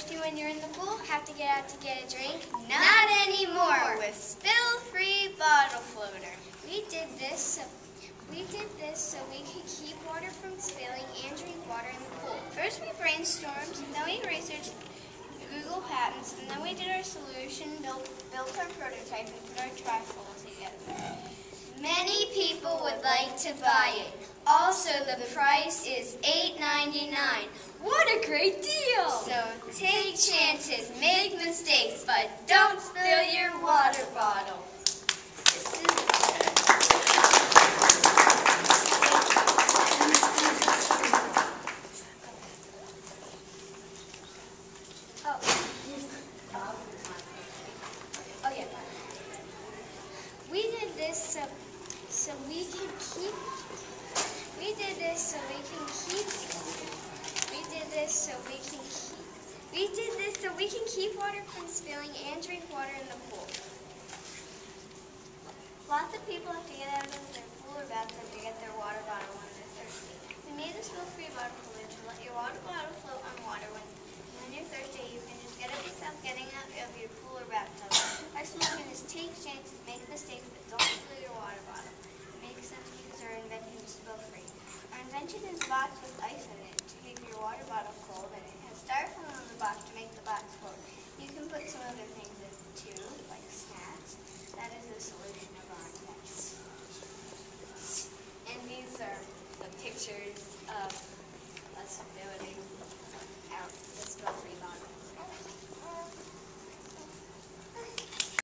when you're in the pool have to get out to get a drink? Not anymore with spill-free bottle floater. We did this so we did this so we could keep water from spilling and drink water in the pool. First we brainstormed, then we researched Google patents, and then we did our solution, built, built our prototype, and put our trifold together. Many people would like to buy it. Also, the price is $8.99. What a great deal! So take chances, make mistakes, but don't spill your water bottle. Oh. Oh yeah. We did this so, so we can keep. This so we can keep. We did this so we can keep. We did this so we can keep water from spilling and drink water in the pool. Lots of people have to get out of their pool or bathtub to get their water bottle box with ice in it to keep your water bottle cold, and it has styrofoam on the box to make the box cold. You can put some other things in too, like snacks. That is the solution.